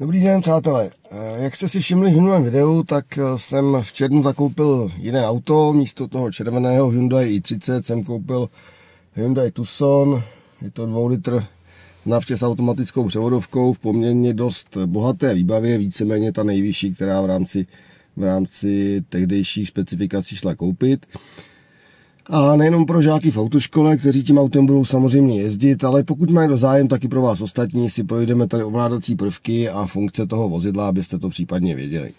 Dobrý den, přátelé. Eh, jak jste si všimli v minulém videu, tak eh, jsem v červnu zakoupil jiné auto. Místo toho červeného Hyundai i30 jsem koupil Hyundai Tucson. Je to 2 litr naftě s automatickou převodovkou v poměrně dost bohaté výbavě, víceméně ta nejvyšší, která v rámci, v rámci tehdejších specifikací šla koupit. A nejenom pro žáky v autoškole, kteří tím autem budou samozřejmě jezdit, ale pokud mají do zájem, tak i pro vás ostatní si projdeme tady ovládací prvky a funkce toho vozidla, abyste to případně věděli.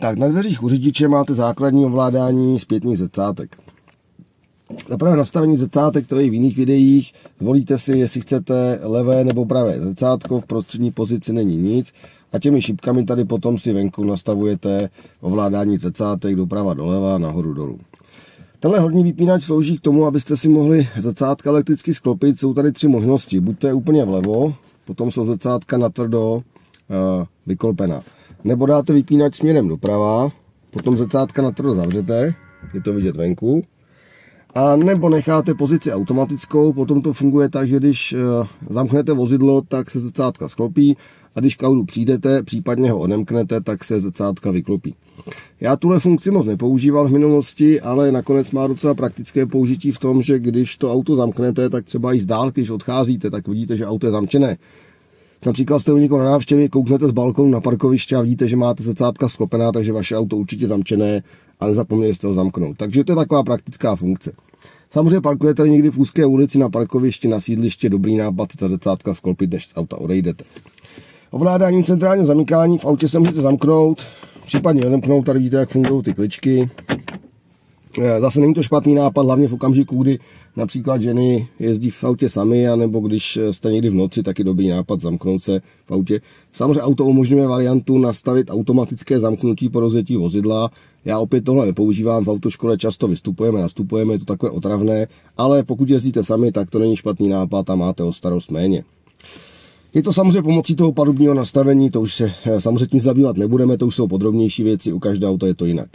Tak na dveřích u řidiče máte základní ovládání zpětných zrcátek. Za prvé nastavení zrcátek, to je v jiných videích. Zvolíte si, jestli chcete levé nebo pravé zrcátko, v prostřední pozici není nic. A těmi šipkami tady potom si venku nastavujete ovládání zrcátek doprava doleva, nahoru dolů. Tenhle horní vypínač slouží k tomu, abyste si mohli zrcátka elektricky sklopit. Jsou tady tři možnosti. Buď to je úplně vlevo, potom jsou zrcátka natvrdo uh, vykolpená. Nebo dáte vypínač směrem doprava, potom zrcátka natvrdo zavřete, je to vidět venku. A nebo necháte pozici automatickou, potom to funguje tak, že když uh, zamknete vozidlo, tak se zrcátka sklopí a když k přijdete, případně ho odemknete, tak se zrcátka vyklopí. Já tuhle funkci moc nepoužíval v minulosti, ale nakonec má docela praktické použití v tom, že když to auto zamknete, tak třeba i z dálky, když odcházíte, tak vidíte, že auto je zamčené. Například jste u někoho na návštěvě, kouknete z balkonu na parkoviště a vidíte, že máte zrcátka sklopená, takže vaše auto určitě zamčené a nezapomněli jste ho zamknout. Takže to je taková praktická funkce. Samozřejmě parkujete někdy v úzké ulici na parkovišti, na sídliště, dobrý nápad si ta zrcátka sklopit, než z auta odejdete. Ovládání centrálního zamykání v autě se můžete zamknout, případně odemknout, tady vidíte, jak fungují ty kličky. Eh, zase není to špatný nápad, hlavně v okamžiku, kdy například ženy jezdí v autě sami, anebo když jste někdy v noci, tak je dobrý nápad zamknout se v autě. Samozřejmě auto umožňuje variantu nastavit automatické zamknutí po rozjetí vozidla. Já opět tohle nepoužívám, v autoškole často vystupujeme, nastupujeme, je to takové otravné, ale pokud jezdíte sami, tak to není špatný nápad a máte o starost méně. Je to samozřejmě pomocí toho palubního nastavení, to už se eh, samozřejmě tím zabývat nebudeme, to už jsou podrobnější věci, u každého auta je to jinak.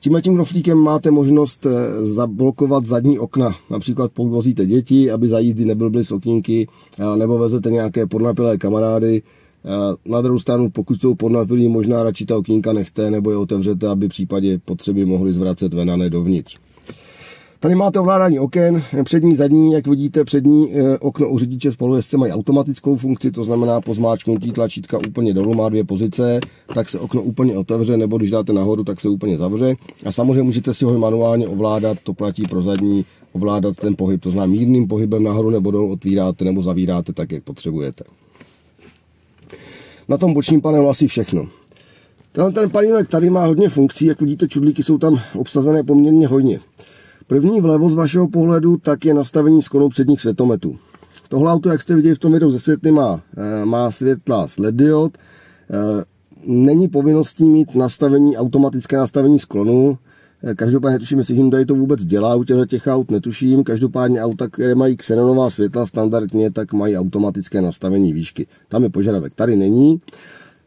Tímhle tím knoflíkem máte možnost eh, zablokovat zadní okna. Například pokud vozíte děti, aby za jízdy nebyly z okýnky, nebo vezete nějaké podnapilé kamarády. Na druhou stranu, pokud jsou podnapilí, možná radši ta okýnka nechte, nebo je otevřete, aby v případě potřeby mohli zvracet ven a ne dovnitř. Tady máte ovládání oken, přední, zadní, jak vidíte, přední eh, okno u řidiče spolujezdce mají automatickou funkci, to znamená po zmáčknutí tlačítka úplně dolů má dvě pozice, tak se okno úplně otevře, nebo když dáte nahoru, tak se úplně zavře. A samozřejmě můžete si ho manuálně ovládat, to platí pro zadní, ovládat ten pohyb, to znamená mírným pohybem nahoru nebo dolů otvíráte nebo zavíráte tak, jak potřebujete. Na tom bočním panelu asi všechno. Tenhle ten panílek tady má hodně funkcí, jak vidíte, čudlíky jsou tam obsazené poměrně hodně. První vlevo z vašeho pohledu tak je nastavení skonu předních světometů. Tohle auto, jak jste viděli v tom videu ze světly, má, eh, má světla s LED diod. Eh, není povinností mít nastavení, automatické nastavení sklonu. Eh, každopádně netuším, jestli Hyundai to vůbec dělá u těchto těch aut, netuším. Každopádně auta, které mají xenonová světla standardně, tak mají automatické nastavení výšky. Tam je požadavek, tady není.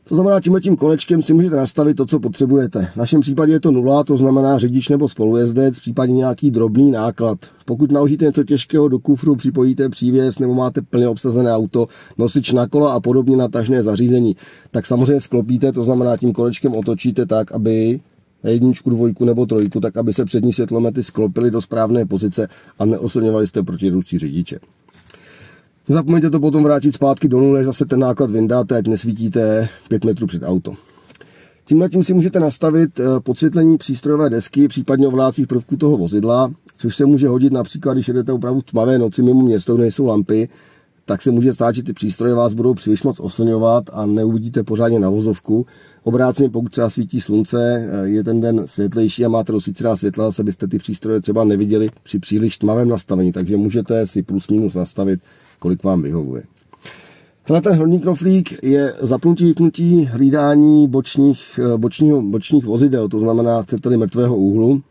To znamená, tímhle tím kolečkem si můžete nastavit to, co potřebujete. V našem případě je to nula, to znamená řidič nebo spolujezdec, případně nějaký drobný náklad. Pokud naložíte něco těžkého do kufru, připojíte přívěs nebo máte plně obsazené auto, nosič na kola a podobně natažné zařízení, tak samozřejmě sklopíte, to znamená tím kolečkem otočíte tak, aby jedničku, dvojku nebo trojku, tak aby se přední světlomety sklopily do správné pozice a neoslňovali jste proti řidiče. Nezapomeňte to potom vrátit zpátky dolů, než zase ten náklad vyndáte, ať nesvítíte 5 metrů před auto. Tímhle tím si můžete nastavit eh, podsvětlení přístrojové desky, případně ovládacích prvků toho vozidla, což se může hodit například, když jedete opravdu v tmavé noci mimo město, kde nejsou lampy, tak se může stát, že ty přístroje vás budou příliš moc oslňovat a neuvidíte pořádně na vozovku. Obráceně, pokud třeba svítí slunce, eh, je ten den světlejší a máte rozsvícená světla, zase byste ty přístroje třeba neviděli při příliš tmavém nastavení, takže můžete si plus minus nastavit kolik vám vyhovuje. Tenhle ten horní knoflík je zapnutí, vypnutí hlídání bočních, eh, bočního, bočních vozidel, to znamená, chcete-li mrtvého úhlu.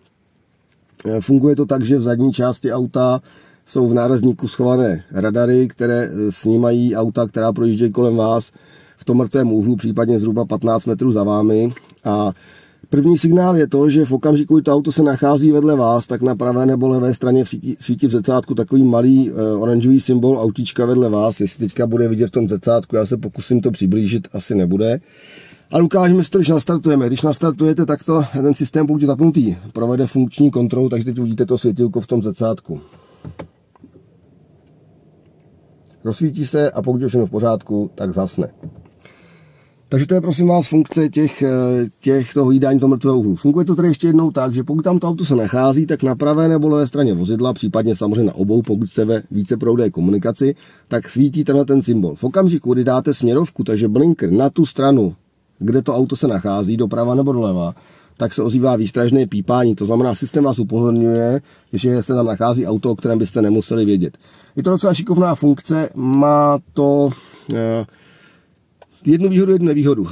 Eh, funguje to tak, že v zadní části auta jsou v nárazníku schované radary, které eh, snímají auta, která projíždějí kolem vás v tom mrtvém úhlu, případně zhruba 15 metrů za vámi. A První signál je to, že v okamžiku, kdy to auto se nachází vedle vás, tak na pravé nebo levé straně svítí, v zrcátku takový malý uh, oranžový symbol autíčka vedle vás. Jestli teďka bude vidět v tom zrcátku, já se pokusím to přiblížit, asi nebude. Ale ukážeme si to, když nastartujeme. Když nastartujete, tak to ten systém, je zapnutý, provede funkční kontrolu, takže teď uvidíte to světilko v tom zrcátku. Rozsvítí se a pokud je všechno v pořádku, tak zasne. Takže to je prosím vás funkce těch, eh, těch toho jídání toho mrtvého úhlu. Funguje to tedy ještě jednou tak, že pokud tam to auto se nachází, tak na pravé nebo levé straně vozidla, případně samozřejmě na obou, pokud jste ve více proudé komunikaci, tak svítí tenhle ten symbol. V okamžiku, kdy dáte směrovku, takže blinker na tu stranu, kde to auto se nachází, doprava nebo doleva, tak se ozývá výstražné pípání. To znamená, systém vás upozorňuje, že se tam nachází auto, o kterém byste nemuseli vědět. Je to docela šikovná funkce, má to eh, jednu výhodu, jednu nevýhodu.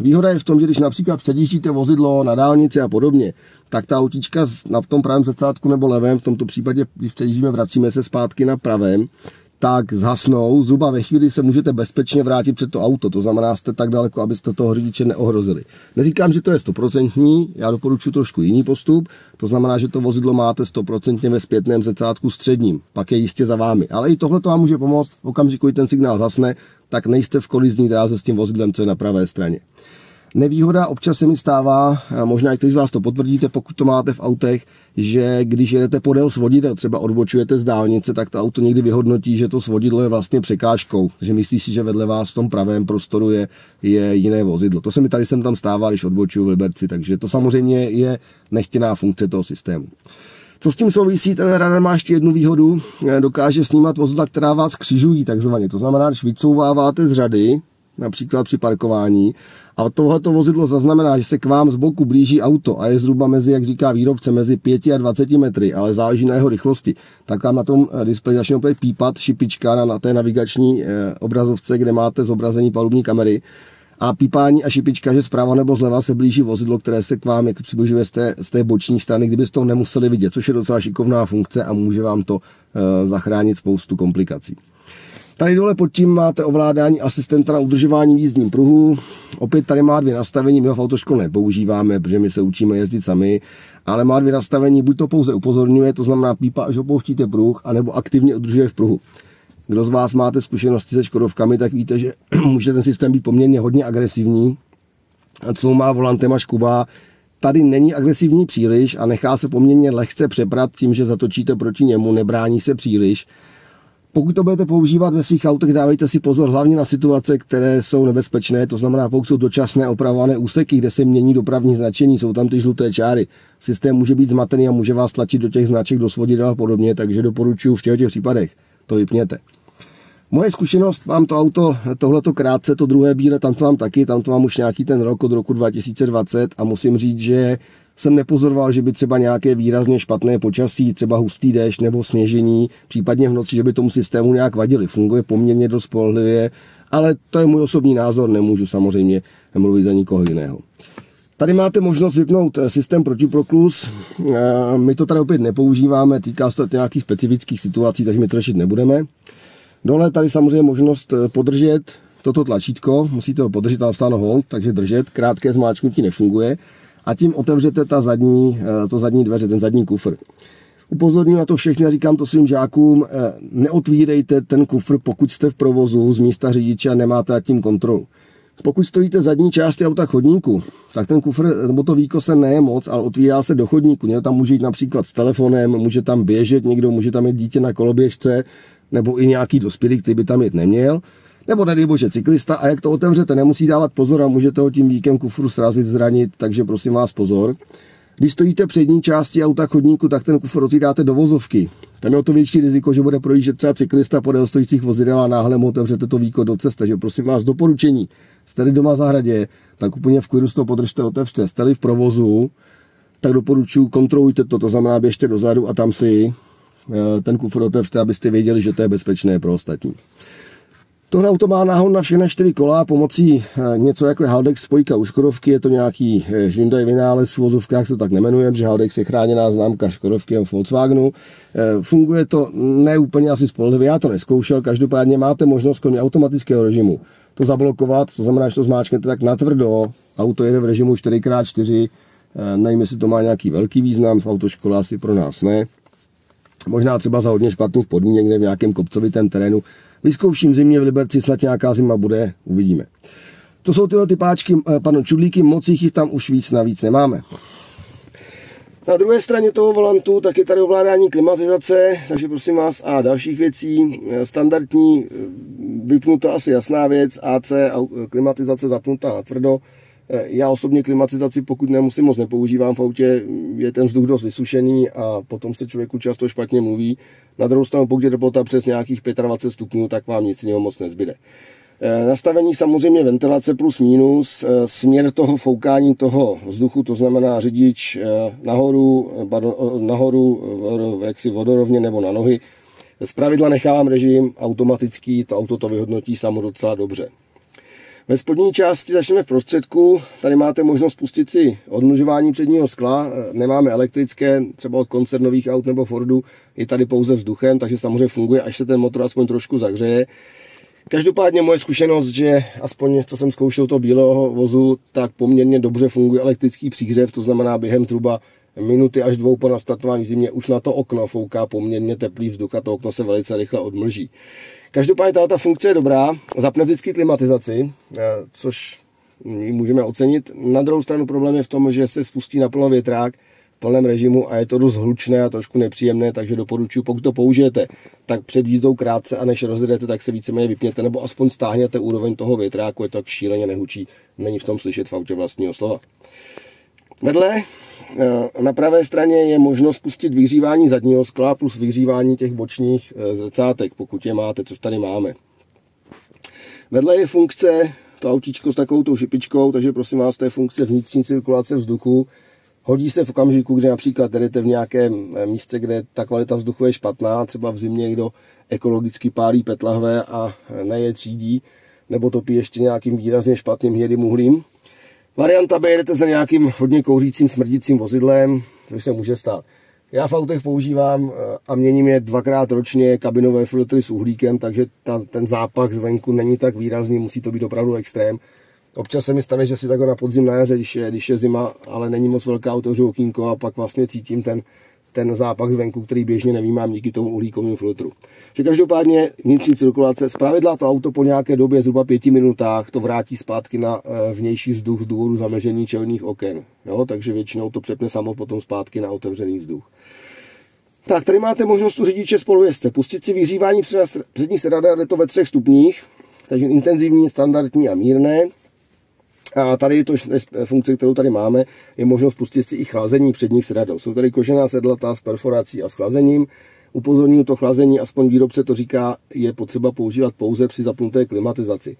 Výhoda je v tom, že když například předjíždíte vozidlo na dálnici a podobně, tak ta autička na tom pravém zrcátku nebo levém, v tomto případě, když předjíždíme, vracíme se zpátky na pravém, tak zhasnou. Zhruba ve chvíli se můžete bezpečně vrátit před to auto. To znamená, jste tak daleko, abyste toho řidiče neohrozili. Neříkám, že to je stoprocentní, já doporučuji trošku jiný postup. To znamená, že to vozidlo máte stoprocentně ve zpětném zrcátku středním. Pak je jistě za vámi. Ale i tohle to vám může pomoct v okamžiku, kdy ten signál zasne, tak nejste v kolizní dráze s tím vozidlem, co je na pravé straně. Nevýhoda občas se mi stává, možná i z vás to potvrdíte, pokud to máte v autech, že když jedete podél svodidel, třeba odbočujete z dálnice, tak to auto někdy vyhodnotí, že to svodidlo je vlastně překážkou, že myslí si, že vedle vás v tom pravém prostoru je, je jiné vozidlo. To se mi tady sem tam stává, když odbočuju v Liberci, takže to samozřejmě je nechtěná funkce toho systému. Co s tím souvisí, ten radar má ještě jednu výhodu, dokáže snímat vozidla, která vás křižují takzvaně. To znamená, když vycouváváte z řady, například při parkování, a tohleto vozidlo zaznamená, že se k vám z boku blíží auto a je zhruba mezi, jak říká výrobce, mezi 5 a 20 metry, ale záleží na jeho rychlosti, tak vám na tom eh, displeji začne opět pípat šipička na, na té navigační eh, obrazovce, kde máte zobrazení palubní kamery. A pípání a šipička, že zprava nebo zleva se blíží vozidlo, které se k vám přibližuje z té, z té boční strany, kdybyste to nemuseli vidět, což je docela šikovná funkce a může vám to e, zachránit spoustu komplikací. Tady dole pod tím máte ovládání asistenta na udržování v jízdním pruhu. Opět tady má dvě nastavení, my ho v autoškole nepoužíváme, protože my se učíme jezdit sami, ale má dvě nastavení, buď to pouze upozorňuje, to znamená pípa, až opouštíte pruh, anebo aktivně udržuje v pruhu. Kdo z vás máte zkušenosti se Škodovkami, tak víte, že může ten systém být poměrně hodně agresivní. A co má volantem až Kuba, tady není agresivní příliš a nechá se poměrně lehce přeprat tím, že zatočíte proti němu, nebrání se příliš. Pokud to budete používat ve svých autech, dávejte si pozor hlavně na situace, které jsou nebezpečné, to znamená, pokud jsou dočasné opravované úseky, kde se mění dopravní značení, jsou tam ty žluté čáry. Systém může být zmatený a může vás tlačit do těch značek, do svodidel a podobně, takže doporučuji v těchto případech to vypněte. Moje zkušenost, mám to auto, tohleto krátce, to druhé bíle, tam to mám taky, tam to mám už nějaký ten rok od roku 2020 a musím říct, že jsem nepozoroval, že by třeba nějaké výrazně špatné počasí, třeba hustý déšť nebo sněžení, případně v noci, že by tomu systému nějak vadili. Funguje poměrně dost spolehlivě, ale to je můj osobní názor, nemůžu samozřejmě mluvit za nikoho jiného. Tady máte možnost vypnout eh, systém protiproklus. Eh, my to tady opět nepoužíváme, týká se to nějakých specifických situací, takže my to řešit nebudeme. Dole tady samozřejmě možnost eh, podržet toto tlačítko, musíte ho podržet, tam vstáno hold, takže držet, krátké zmáčknutí nefunguje a tím otevřete ta zadní, eh, to zadní dveře, ten zadní kufr. Upozorňuji na to všechny a říkám to svým žákům, eh, neotvírejte ten kufr, pokud jste v provozu z místa řidiče a nemáte nad tím kontrolu. Pokud stojíte zadní části auta chodníku, tak ten kufr nebo to víko se neje moc, ale otvírá se do chodníku. Někdo tam může jít například s telefonem, může tam běžet, někdo může tam jít dítě na koloběžce, nebo i nějaký dospělý, který by tam jít neměl nebo nedej bože cyklista a jak to otevřete, nemusí dávat pozor a můžete ho tím víkem kufru srazit, zranit, takže prosím vás pozor. Když stojíte přední části auta chodníku, tak ten kufr otvíráte do vozovky. Tam je o to větší riziko, že bude projíždět třeba cyklista podél stojících vozidel a náhle mu otevřete to víko do cesty. Takže prosím vás, doporučení. Jste doma v zahradě, tak úplně v klidu to podržte, otevřte. Jste v provozu, tak doporučuji, kontrolujte to, to znamená běžte dozadu a tam si eh, ten kufr otevřte, abyste věděli, že to je bezpečné pro ostatní. Tohle auto má náhon na všechny čtyři kola pomocí eh, něco jako Haldex spojka u Škodovky, je to nějaký eh, Hyundai Vinales v vozovkách se tak nemenuje, že Haldex je chráněná známka Škodovky a Volkswagenu. Eh, funguje to neúplně asi spolehlivě, já to neskoušel, každopádně máte možnost kromě automatického režimu to zablokovat, to znamená, že to zmáčknete tak natvrdo, auto jede v režimu 4x4, Nevím, jestli to má nějaký velký význam, v autoškole asi pro nás ne. Možná třeba za hodně špatných podmínek, někde v nějakém kopcovitém terénu. Vyzkouším zimě v Liberci, snad nějaká zima bude, uvidíme. To jsou tyhle ty páčky, eh, pardon, čudlíky, moc jich tam už víc navíc nemáme. Na druhé straně toho volantu tak je tady ovládání klimatizace, takže prosím vás a dalších věcí. Eh, standardní, eh, vypnuta asi jasná věc, AC, klimatizace zapnutá na tvrdo. Já osobně klimatizaci, pokud nemusím moc nepoužívám v autě, je ten vzduch dost vysušený a potom se člověku často špatně mluví. Na druhou stranu, pokud je teplota přes nějakých 25 stupňů, tak vám nic jiného moc nezbyde. Eh, nastavení samozřejmě ventilace plus minus, eh, směr toho foukání toho vzduchu, to znamená řidič eh, nahoru, nahoru jaksi vodorovně nebo na nohy. Z pravidla nechávám režim automatický, to auto to vyhodnotí samo docela dobře. Ve spodní části začneme v prostředku. Tady máte možnost pustit si odmlžování předního skla. Nemáme elektrické, třeba od koncernových aut nebo Fordu, je tady pouze vzduchem, takže samozřejmě funguje, až se ten motor aspoň trošku zahřeje. Každopádně moje zkušenost, že aspoň co jsem zkoušel toho bílého vozu, tak poměrně dobře funguje elektrický příhřev, to znamená během třeba minuty až dvou po nastartování zimě už na to okno fouká poměrně teplý vzduch a to okno se velice rychle odmlží. Každopádně tato funkce je dobrá, zapne vždycky klimatizaci, eh, což můžeme ocenit. Na druhou stranu problém je v tom, že se spustí naplno větrák, plném režimu a je to dost hlučné a trošku nepříjemné, takže doporučuji, pokud to použijete, tak před jízdou krátce a než rozjedete, tak se víceméně vypněte nebo aspoň stáhněte úroveň toho větráku, je to tak šíleně nehučí, není v tom slyšet v autě vlastního slova. Vedle eh, na pravé straně je možnost spustit vyhřívání zadního skla plus vyhřívání těch bočních eh, zrcátek, pokud je máte, což tady máme. Vedle je funkce to autíčko s takovou tou šipičkou, takže prosím vás, to je funkce vnitřní cirkulace vzduchu, Hodí se v okamžiku, kdy například jdete v nějakém eh, místě, kde ta kvalita vzduchu je špatná, třeba v zimě někdo ekologicky pálí petlahve a neje třídí, nebo topí ještě nějakým výrazně špatným hnědým uhlím. Varianta B jedete za nějakým hodně kouřícím, smrdícím vozidlem, což se může stát. Já v autech používám eh, a měním je dvakrát ročně kabinové filtry s uhlíkem, takže ta, ten zápach zvenku není tak výrazný, musí to být opravdu extrém. Občas se mi stane, že si takhle na podzim na jaře, když je, když je zima, ale není moc velká, otevřu okýnko a pak vlastně cítím ten, ten zápach zvenku, který běžně nevnímám díky tomu uhlíkovému filtru. Že každopádně vnitřní cirkulace, zpravidla to auto po nějaké době, zhruba pěti minutách, to vrátí zpátky na eh, vnější vzduch z důvodu zamlžení čelních oken. Jo? Takže většinou to přepne samo potom zpátky na otevřený vzduch. Tak, tady máte možnost u řidiče spolujezdce. Pustit si vyhřívání přední sedadel, je to ve třech stupních, takže intenzivní, standardní a mírné. A tady to funkce, kterou tady máme, je možnost pustit si i chlazení předních sedadel. Jsou tady kožená sedlata s perforací a s chlazením. Upozorňuji to chlazení, aspoň výrobce to říká, je potřeba používat pouze při zapnuté klimatizaci.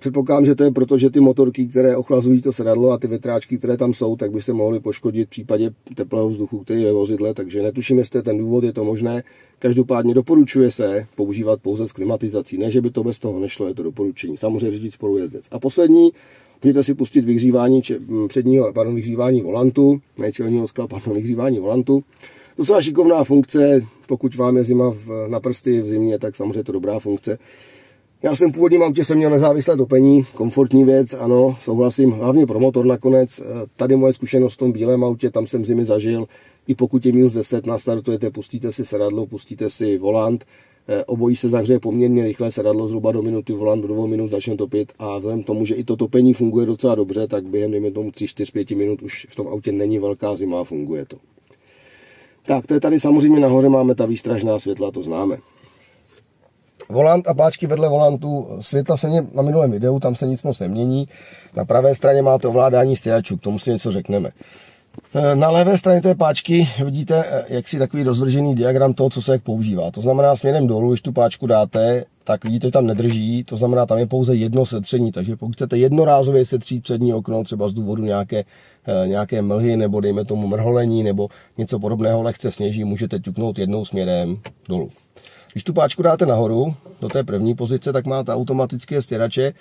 Předpokládám, že to je proto, že ty motorky, které ochlazují to sedadlo a ty větráčky, které tam jsou, tak by se mohly poškodit v případě teplého vzduchu, který je ve vozidle, takže netuším, jestli ten důvod, je to možné. Každopádně doporučuje se používat pouze s klimatizací. Ne, že by to bez toho nešlo, je to doporučení. Samozřejmě řídit spolujezdec. A poslední, Můžete si pustit vyhřívání předního, pardon, vyhřívání volantu, ne čelního skla, pardon, vyhřívání volantu. Docela šikovná funkce, pokud vám je zima v, na prsty v zimě, tak samozřejmě je to dobrá funkce. Já jsem původním autě jsem měl nezávislé topení, komfortní věc, ano, souhlasím, hlavně pro motor nakonec. Tady moje zkušenost v tom bílém autě, tam jsem zimy zažil, i pokud je minus 10, nastartujete, pustíte si sedadlo, pustíte si volant, obojí se zahřeje poměrně rychle, sedadlo zhruba do minuty, volant do dvou minut začne topit a vzhledem k tomu, že i to topení funguje docela dobře, tak během, dejme tomu 3, 4, 5 minut už v tom autě není velká zima a funguje to. Tak, to je tady samozřejmě nahoře máme ta výstražná světla, to známe. Volant a páčky vedle volantu, světla se mě na minulém videu, tam se nic moc nemění. Na pravé straně máte ovládání stěračů, k tomu si něco řekneme. Eh, na levé straně té páčky vidíte eh, jak si takový rozvržený diagram toho, co se jak používá. To znamená směrem dolů, když tu páčku dáte, tak vidíte, že tam nedrží, to znamená, tam je pouze jedno setření, takže pokud chcete jednorázově setřít přední okno, třeba z důvodu nějaké, eh, nějaké mlhy, nebo dejme tomu mrholení, nebo něco podobného lehce sněží, můžete ťuknout jednou směrem dolů. Když tu páčku dáte nahoru, do té první pozice, tak máte automatické stěrače,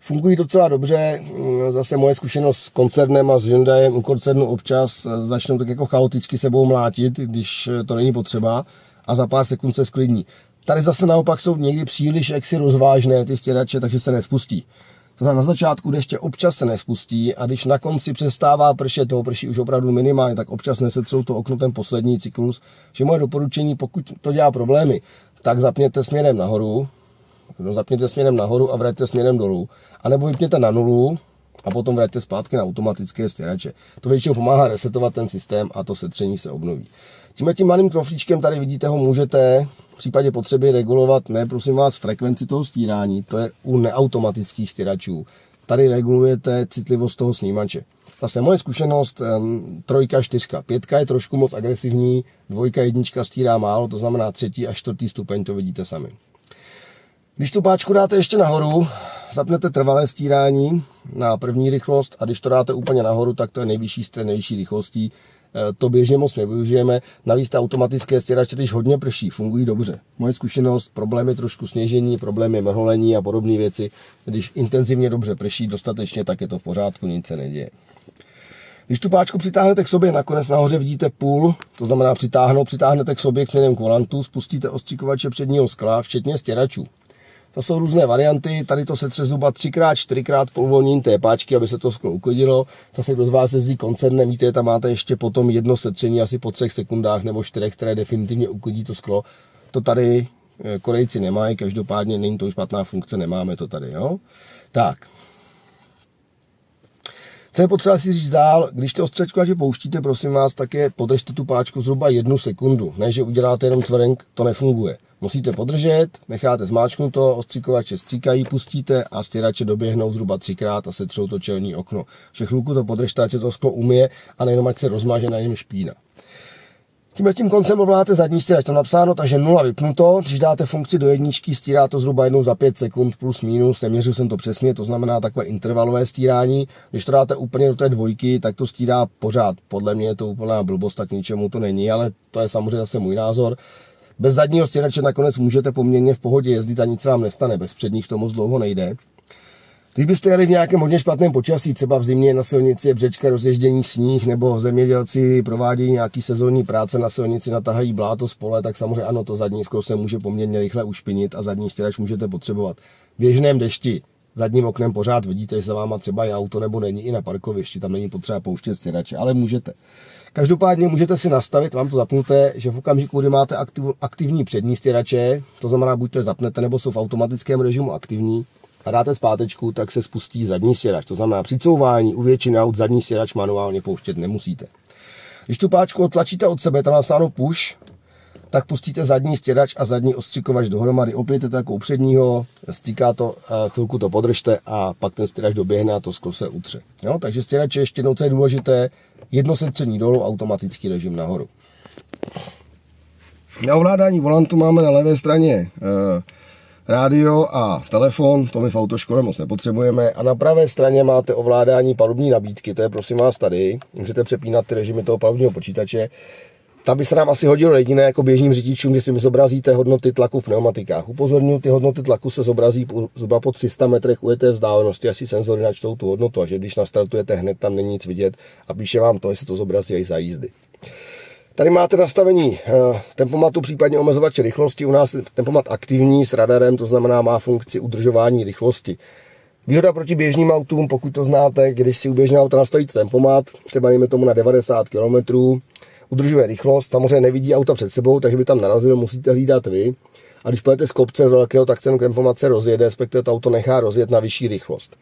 fungují docela dobře. Zase moje zkušenost s koncernem a s Hyundaiem u koncernu občas začnou tak jako chaoticky sebou mlátit, když to není potřeba a za pár sekund se sklidní. Tady zase naopak jsou někdy příliš jaksi rozvážné ty stěrače, takže se nespustí. To znamená, na začátku deště občas se nespustí a když na konci přestává pršet, toho prší už opravdu minimálně, tak občas nesetřou to okno ten poslední cyklus. Že moje doporučení, pokud to dělá problémy, tak zapněte směrem nahoru, no, zapněte směrem nahoru a vraťte směrem dolů. A nebo vypněte na nulu a potom vraťte zpátky na automatické stěrače. To většinou pomáhá resetovat ten systém a to setření se obnoví. Tímhle tím malým knoflíčkem tady vidíte ho můžete v případě potřeby regulovat, ne prosím vás, frekvenci toho stírání, to je u neautomatických stěračů. Tady regulujete citlivost toho snímače. Zase moje zkušenost, trojka, čtyřka, pětka je trošku moc agresivní, dvojka, jednička stírá málo, to znamená třetí a čtvrtý stupeň, to vidíte sami. Když tu páčku dáte ještě nahoru, zapnete trvalé stírání na první rychlost a když to dáte úplně nahoru, tak to je nejvyšší střed nejvyšší rychlostí. E, to běžně moc nevyužijeme. Navíc ta automatické stěrače, když hodně prší, fungují dobře. Moje zkušenost, problém je trošku sněžení, problém je mrholení a podobné věci. Když intenzivně dobře prší dostatečně, tak je to v pořádku, nic se neděje. Když tu páčku přitáhnete k sobě, nakonec nahoře vidíte půl, to znamená přitáhnout, přitáhnete k sobě k k volantu, spustíte ostříkovače předního skla, včetně stěračů. To jsou různé varianty, tady to se zhruba třikrát, čtyřikrát po uvolnění té páčky, aby se to sklo uklidilo. Zase kdo z vás jezdí koncernem, víte, tam máte ještě potom jedno setření asi po třech sekundách nebo čtyřech, které definitivně uklidí to sklo. To tady eh, Korejci nemají, každopádně není to špatná funkce, nemáme to tady, jo. Tak, co je potřeba si říct dál, když to ostřečkovače pouštíte, prosím vás, tak je podržte tu páčku zhruba jednu sekundu. Ne, že uděláte jenom cvrnk, to nefunguje. Musíte podržet, necháte zmáčknuto, ostříkovače stříkají, pustíte a stěrače doběhnou zhruba třikrát a setřou to čelní okno. Chvilku to podržte, ať se to sklo umije a nejenom ať se rozmáže na něm špína. Tímhle tím koncem ovládáte zadní stěrač, tam napsáno, takže nula vypnuto, když dáte funkci do jedničky, stírá to zhruba jednou za 5 sekund plus minus, neměřil jsem to přesně, to znamená takové intervalové stírání. Když to dáte úplně do té dvojky, tak to stírá pořád. Podle mě je to úplná blbost, tak ničemu to není, ale to je samozřejmě zase můj názor. Bez zadního stěrače nakonec můžete poměrně v pohodě jezdit a nic vám nestane, bez předních to moc dlouho nejde. Když byste jeli v nějakém hodně špatném počasí, třeba v zimě na silnici je břečka, rozježdění sníh, nebo zemědělci provádějí nějaký sezónní práce na silnici, natahají bláto z pole, tak samozřejmě ano, to zadní sklo se může poměrně rychle ušpinit a zadní stěrač můžete potřebovat. V běžném dešti zadním oknem pořád vidíte, že za váma třeba je auto nebo není i na parkovišti, tam není potřeba pouštět stěrače, ale můžete. Každopádně můžete si nastavit, vám to zapnuté, že v okamžiku, kdy máte aktiv, aktivní přední stěrače, to znamená buď to je zapnete, nebo jsou v automatickém režimu aktivní, a dáte zpátečku, tak se spustí zadní stěrač. To znamená při couvání u většiny aut zadní stěrač manuálně pouštět nemusíte. Když tu páčku otlačíte od sebe, tam napsáno push, tak pustíte zadní stěrač a zadní ostřikovač dohromady. Opět je to jako u předního, stýká to, chvilku to podržte a pak ten stěrač doběhne a to sklo se utře. Jo? Takže stěrač je ještě jednou, co je důležité, jedno setření dolů, automatický režim nahoru. Na ovládání volantu máme na levé straně eh, rádio a telefon, to my v autoškole moc nepotřebujeme. A na pravé straně máte ovládání palubní nabídky, to je prosím vás tady. Můžete přepínat ty režimy toho palubního počítače. Tam by se nám asi hodilo jediné jako běžným řidičům, kdy si zobrazíte hodnoty tlaku v pneumatikách. Upozorňuji, ty hodnoty tlaku se zobrazí zhruba po 300 metrech ujeté vzdálenosti, asi senzory načtou tu hodnotu a že když nastartujete hned, tam není nic vidět a píše vám to, jestli to zobrazí i za jízdy. Tady máte nastavení eh, tempomatu, případně omezovače rychlosti. U nás tempomat aktivní s radarem, to znamená má funkci udržování rychlosti. Výhoda proti běžným autům, pokud to znáte, když si u běžného auta nastavíte tempomat, třeba dejme tomu na 90 km, udržuje rychlost, samozřejmě nevidí auta před sebou, takže by tam narazil, musíte hlídat vy. A když pojete z kopce z velkého, tak ten tempomat se rozjede, respektive to auto nechá rozjet na vyšší rychlost.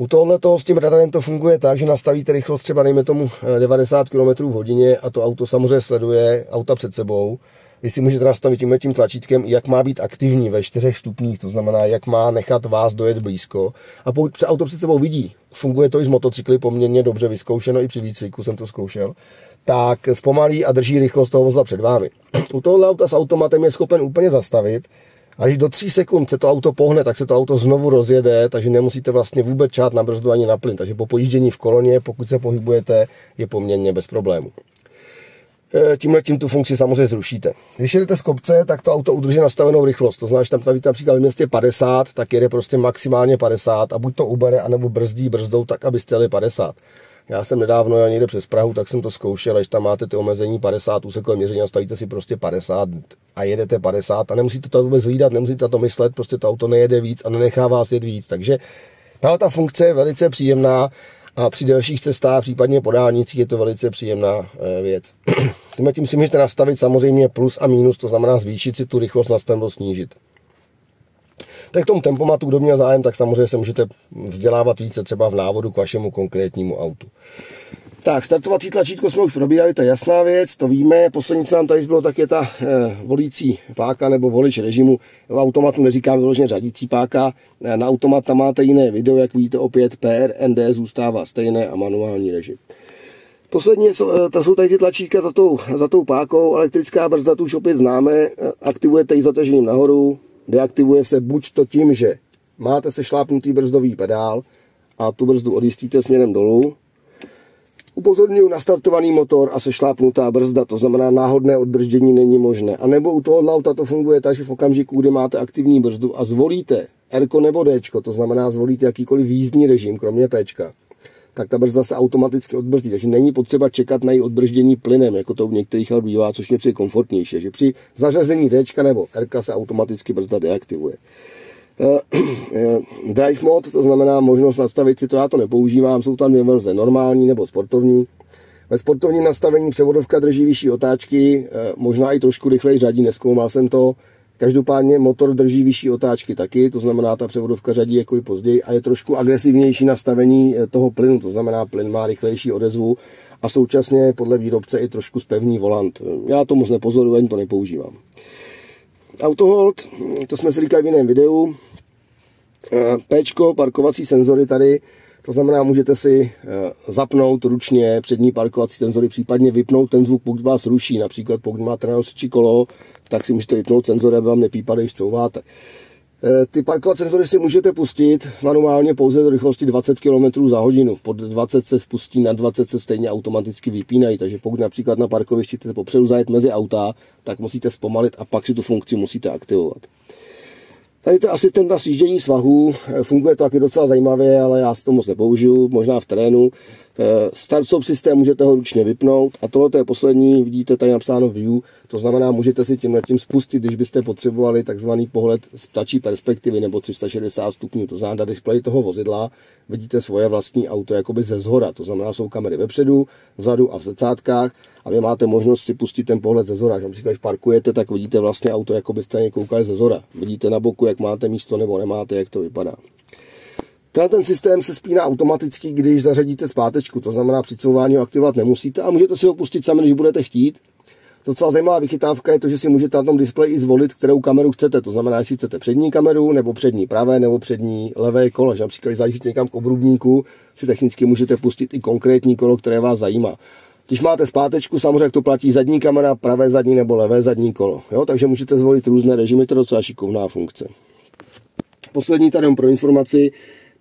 U tohohle toho s tím radarem to funguje tak, že nastavíte rychlost třeba dejme tomu 90 eh, km v hodině a to auto samozřejmě sleduje auta před sebou. Vy si můžete nastavit tím tím tlačítkem, jak má být aktivní ve čtyřech stupních, to znamená, jak má nechat vás dojet blízko. A pokud se auto před sebou vidí, funguje to i z motocykly poměrně dobře vyzkoušeno, i při výcviku jsem to zkoušel, tak zpomalí a drží rychlost toho vozla před vámi. U tohohle auta s automatem je schopen úplně zastavit, a když do 3 sekund se to auto pohne, tak se to auto znovu rozjede, takže nemusíte vlastně vůbec čát na brzdu ani na plyn. Takže po pojíždění v koloně, pokud se pohybujete, je poměrně bez problému. E, tímhle tím tu funkci samozřejmě zrušíte. Když jedete z kopce, tak to auto udrží nastavenou rychlost. To znamená, že tam tady například v městě 50, tak jede prostě maximálně 50 a buď to ubere, anebo brzdí brzdou tak, abyste jeli 50. Já jsem nedávno jel někde přes Prahu, tak jsem to zkoušel, když tam máte ty omezení 50 úsekové měření a stavíte si prostě 50 a jedete 50 a nemusíte to vůbec hlídat, nemusíte to myslet, prostě to auto nejede víc a nenechá vás jet víc. Takže Ale ta funkce je velice příjemná a při delších cestách, případně po dálnicích, je to velice příjemná eh, věc. Tím si můžete nastavit samozřejmě plus a minus, to znamená zvýšit si tu rychlost na nebo snížit. Tak k tomu tempomatu, kdo měl zájem, tak samozřejmě se můžete vzdělávat více třeba v návodu k vašemu konkrétnímu autu. Tak, startovací tlačítko jsme už probírali, to je jasná věc, to víme. Poslední, co nám tady zbylo, tak je ta eh, volící páka nebo volič režimu. V automatu neříkám vyloženě řadící páka. Eh, na automat tam máte jiné video, jak vidíte opět, PRND zůstává stejné a manuální režim. Poslední jsou, eh, to jsou tady ty tlačítka za tou, za tou pákou, elektrická brzda, tu už opět známe, eh, aktivujete ji zatažením nahoru, deaktivuje se buď to tím, že máte se šlápnutý brzdový pedál a tu brzdu odjistíte směrem dolů, Upozorňuji na startovaný motor a sešlápnutá brzda, to znamená náhodné odbrždění není možné. A nebo u toho auta to funguje tak, že v okamžiku, kdy máte aktivní brzdu a zvolíte R nebo D, to znamená zvolíte jakýkoliv výjízdní režim, kromě P, tak ta brzda se automaticky odbrzdí. Takže není potřeba čekat na její odbrždění plynem, jako to u některých aut bývá, což mě přijde komfortnější. Že při zařazení D nebo R se automaticky brzda deaktivuje. Eh, eh, drive mod, to znamená možnost nastavit si to, já to nepoužívám, jsou tam dvě verze, normální nebo sportovní. Ve sportovním nastavení převodovka drží vyšší otáčky, eh, možná i trošku rychleji řadí, neskoumal jsem to. Každopádně motor drží vyšší otáčky taky, to znamená, ta převodovka řadí jako i později a je trošku agresivnější nastavení toho plynu, to znamená, plyn má rychlejší odezvu a současně podle výrobce i trošku spevný volant. Já to moc nepozoruji, ani to nepoužívám. Autohold, to jsme si říkali v jiném videu, Eh, Pčko, parkovací senzory tady, to znamená, můžete si eh, zapnout ručně přední parkovací senzory, případně vypnout ten zvuk, pokud vás ruší. Například pokud máte na či kolo, tak si můžete vypnout senzory, aby vám nepípali, když couváte. Eh, ty parkovací senzory si můžete pustit manuálně pouze do rychlosti 20 km za hodinu. Pod 20 se spustí, na 20 se stejně automaticky vypínají, takže pokud například na parkovišti chcete popředu zajet mezi auta, tak musíte zpomalit a pak si tu funkci musíte aktivovat. Tady to asistent na sjíždění svahů, eh, funguje to taky docela zajímavě, ale já si to moc nepoužiju, možná v terénu. Eh, start-stop systém můžete ho ručně vypnout a tohle je poslední, vidíte tady napsáno view, to znamená, můžete si tím tím spustit, když byste potřebovali takzvaný pohled z ptačí perspektivy nebo 360 stupňů, to znamená na displeji toho vozidla vidíte svoje vlastní auto jakoby ze zhora, to znamená, jsou kamery vepředu, vzadu a v zrcátkách a vy máte možnost si pustit ten pohled ze zhora. Například, když parkujete, tak vidíte vlastně auto, jako byste na ně koukali ze zhora. Vidíte na boku, jak máte místo nebo nemáte, jak to vypadá. Tenhle ten systém se spíná automaticky, když zařadíte zpátečku, to znamená při couvání ho aktivovat nemusíte a můžete si ho pustit sami, když budete chtít. Docela zajímavá vychytávka je to, že si můžete na tom displeji zvolit, kterou kameru chcete. To znamená, jestli chcete přední kameru, nebo přední pravé, nebo přední levé kolo. Že například, když někam k obrubníku, si technicky můžete pustit i konkrétní kolo, které vás zajímá. Když máte zpátečku, samozřejmě to platí zadní kamera, pravé zadní nebo levé zadní kolo. Jo? Takže můžete zvolit různé režimy, to je docela šikovná funkce. Poslední tady pro informaci,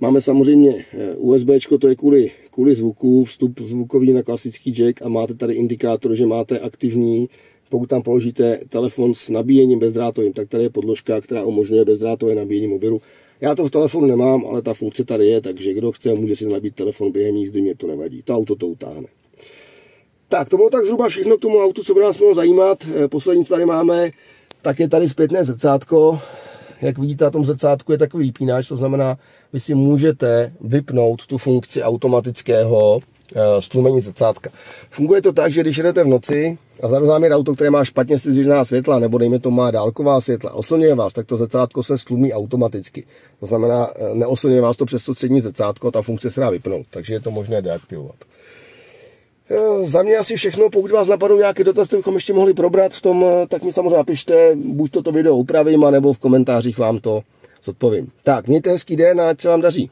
Máme samozřejmě eh, USB, to je kvůli, kvůli zvuku, vstup zvukový na klasický jack a máte tady indikátor, že máte aktivní, pokud tam položíte telefon s nabíjením bezdrátovým, tak tady je podložka, která umožňuje bezdrátové nabíjení mobilu. Já to v telefonu nemám, ale ta funkce tady je, takže kdo chce, může si nabít telefon během jízdy, mě to nevadí. To auto to utáhne. Tak, to bylo tak zhruba všechno k tomu autu, co by nás mělo zajímat. Eh, poslední, co tady máme, tak je tady zpětné zrcátko jak vidíte na tom zrcátku, je takový vypínač, to znamená, vy si můžete vypnout tu funkci automatického eh, stlumení zrcátka. Funguje to tak, že když jdete v noci a za záměr auto, které má špatně zřízená světla, nebo dejme to má dálková světla, oslňuje vás, tak to zrcátko se stlumí automaticky. To znamená, eh, neoslňuje vás to přes to střední zrcátko, ta funkce se dá vypnout, takže je to možné deaktivovat. Eh, za mě asi všechno, pokud vás napadnou nějaké dotazy, bychom ještě mohli probrat v tom, eh, tak mi samozřejmě napište, buď toto video upravím, nebo v komentářích vám to zodpovím. Tak, mějte hezký den a ať se vám daří.